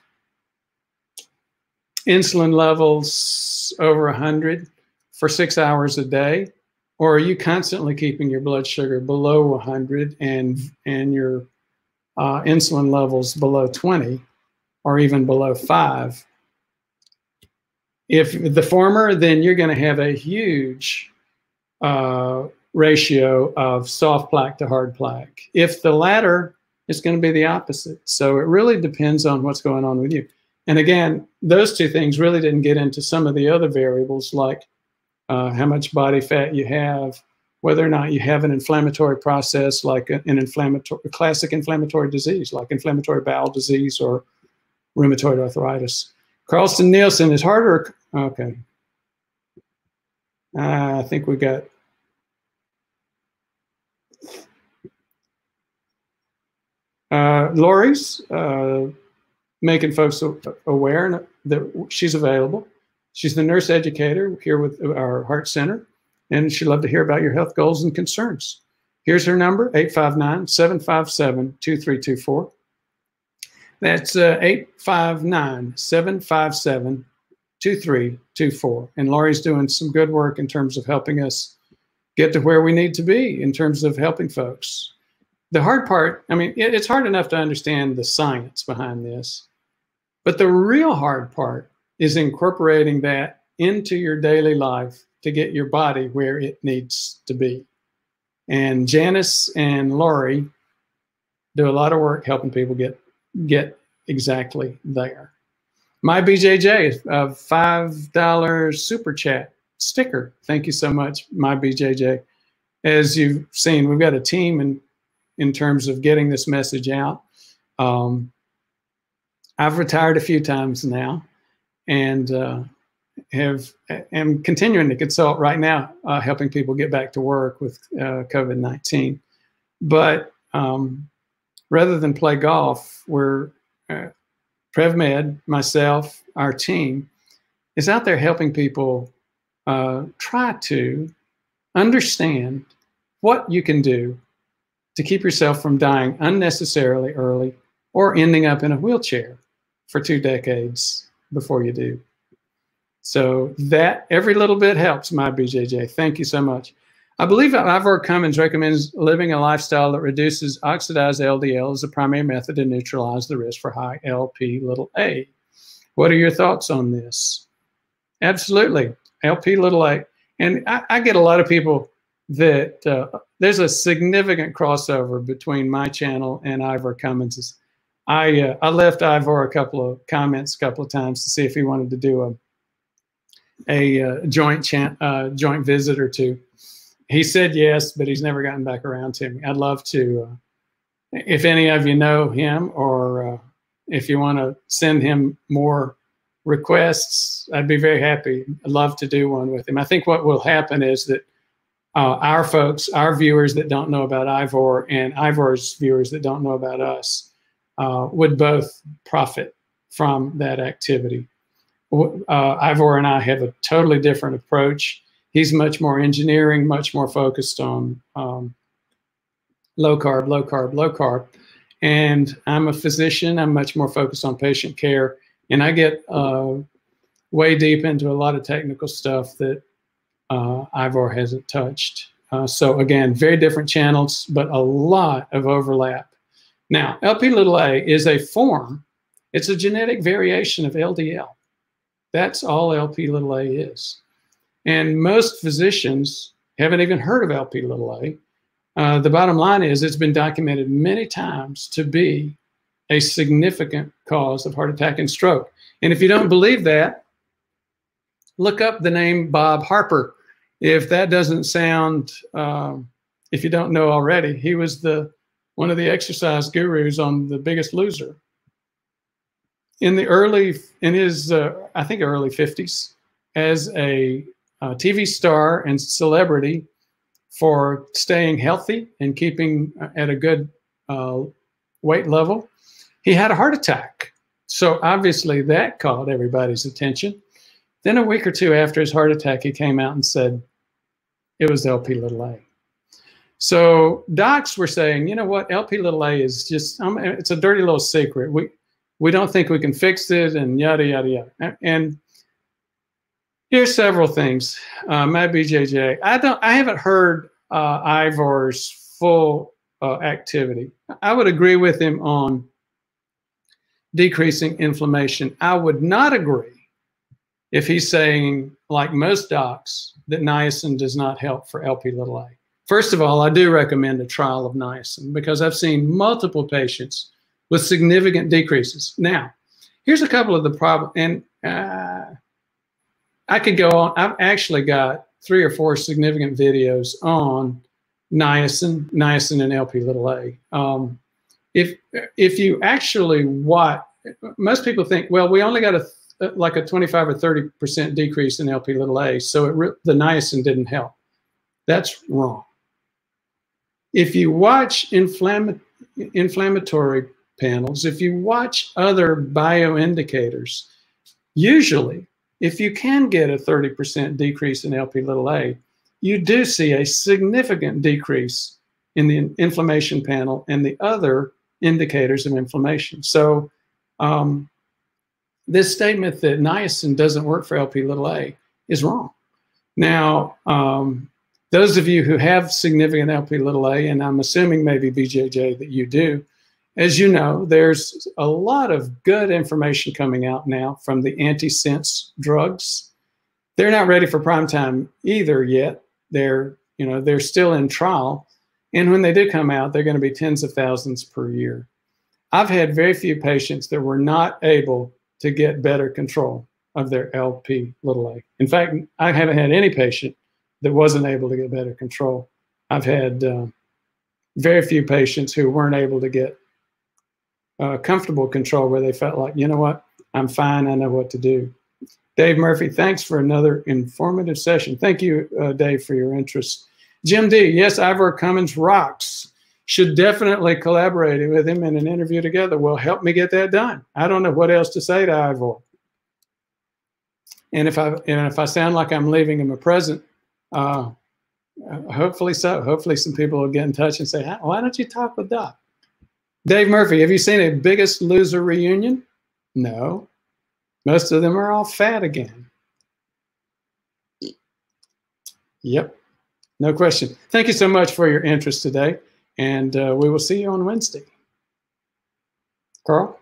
insulin levels over 100 for six hours a day? or are you constantly keeping your blood sugar below 100 and and your uh, insulin levels below 20 or even below 5 if the former, then you're going to have a huge uh, ratio of soft plaque to hard plaque. If the latter, it's going to be the opposite. So it really depends on what's going on with you. And again, those two things really didn't get into some of the other variables like uh, how much body fat you have, whether or not you have an inflammatory process like an inflammatory, classic inflammatory disease like inflammatory bowel disease or rheumatoid arthritis. Carlson Nielsen is harder. Okay. I think we got. Uh, Lori's uh, making folks aware that she's available. She's the nurse educator here with our Heart Center, and she'd love to hear about your health goals and concerns. Here's her number 859 757 2324. That's uh, 859 757 2324. And Laurie's doing some good work in terms of helping us get to where we need to be in terms of helping folks. The hard part, I mean, it, it's hard enough to understand the science behind this, but the real hard part is incorporating that into your daily life to get your body where it needs to be. And Janice and Laurie do a lot of work helping people get get exactly there. My BJJ, a $5 super chat sticker. Thank you so much, my BJJ. As you've seen, we've got a team in, in terms of getting this message out. Um, I've retired a few times now and uh, have am continuing to consult right now, uh, helping people get back to work with uh, COVID-19. But um, rather than play golf, we're uh, PrevMed, myself, our team is out there helping people uh, try to understand what you can do to keep yourself from dying unnecessarily early or ending up in a wheelchair for two decades before you do. So that every little bit helps my BJJ. Thank you so much. I believe Ivor Cummins recommends living a lifestyle that reduces oxidized LDL as a primary method to neutralize the risk for high LP little a. What are your thoughts on this? Absolutely, LP little a. And I, I get a lot of people that uh, there's a significant crossover between my channel and Ivor Cummins's. I uh, I left Ivor a couple of comments a couple of times to see if he wanted to do a a uh, joint chan- uh, joint visit or two he said yes, but he's never gotten back around to me. I'd love to. Uh, if any of you know him, or uh, if you want to send him more requests, I'd be very happy. I'd love to do one with him. I think what will happen is that uh, our folks, our viewers that don't know about Ivor, and Ivor's viewers that don't know about us, uh, would both profit from that activity. Uh, Ivor and I have a totally different approach he's much more engineering, much more focused on um, low carb, low carb, low carb. And I'm a physician. I'm much more focused on patient care, and I get uh, way deep into a lot of technical stuff that uh, Ivor hasn't touched. Uh, so again, very different channels, but a lot of overlap. Now, LP little a is a form. It's a genetic variation of LDL. That's all LP little a is. And most physicians haven't even heard of LP little a. Uh, the bottom line is it's been documented many times to be a significant cause of heart attack and stroke. And if you don't believe that, look up the name Bob Harper. If that doesn't sound, um, if you don't know already, he was the one of the exercise gurus on The Biggest Loser. In the early, in his, uh, I think early 50s, as a uh, TV star and celebrity for staying healthy and keeping uh, at a good uh, weight level. He had a heart attack. So obviously that caught everybody's attention. Then a week or two after his heart attack, he came out and said it was LP little a. So docs were saying, you know what, LP little a is just, um, it's a dirty little secret. We, we don't think we can fix it and yada, yada, yada. And Here's several things. Uh, my BJJ. I don't. I haven't heard uh, Ivor's full uh, activity. I would agree with him on decreasing inflammation. I would not agree if he's saying, like most docs, that niacin does not help for LP little a. First of all, I do recommend a trial of niacin because I've seen multiple patients with significant decreases. Now, here's a couple of the problem, and uh, I could go on. I've actually got three or four significant videos on niacin, niacin and LP little a. Um, if if you actually what most people think, well, we only got a like a 25 or 30 percent decrease in LP little a, so it, the niacin didn't help. That's wrong. If you watch inflamm inflammatory panels, if you watch other bioindicators, usually if you can get a 30% decrease in LP little a, you do see a significant decrease in the inflammation panel and the other indicators of inflammation. So um, this statement that niacin doesn't work for LP little a is wrong. Now, um, those of you who have significant LP little a, and I'm assuming maybe BJJ that you do, as you know, there's a lot of good information coming out now from the antisense drugs. They're not ready for prime time either yet. They're, you know, they're still in trial. And when they do come out, they're going to be tens of thousands per year. I've had very few patients that were not able to get better control of their LP little a. In fact, I haven't had any patient that wasn't able to get better control. I've had uh, very few patients who weren't able to get uh, comfortable control where they felt like, you know what, I'm fine, I know what to do. Dave Murphy, thanks for another informative session. Thank you, uh, Dave, for your interest. Jim D, yes, Ivor Cummins rocks. Should definitely collaborate with him in an interview together. Well, help me get that done. I don't know what else to say to Ivor. And if I and if I sound like I'm leaving him a present, uh, hopefully so. Hopefully some people will get in touch and say, why don't you talk with Doc? Dave Murphy, have you seen a Biggest Loser reunion? No. Most of them are all fat again. Yep, no question. Thank you so much for your interest today, and uh, we will see you on Wednesday. Carl?